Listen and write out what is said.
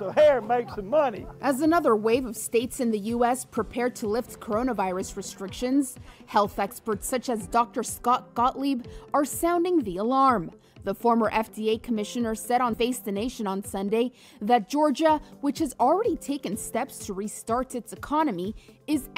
so hair makes some money. As another wave of states in the U.S. prepare to lift coronavirus restrictions, health experts such as Dr. Scott Gottlieb are sounding the alarm. The former FDA commissioner said on Face the Nation on Sunday that Georgia, which has already taken steps to restart its economy, is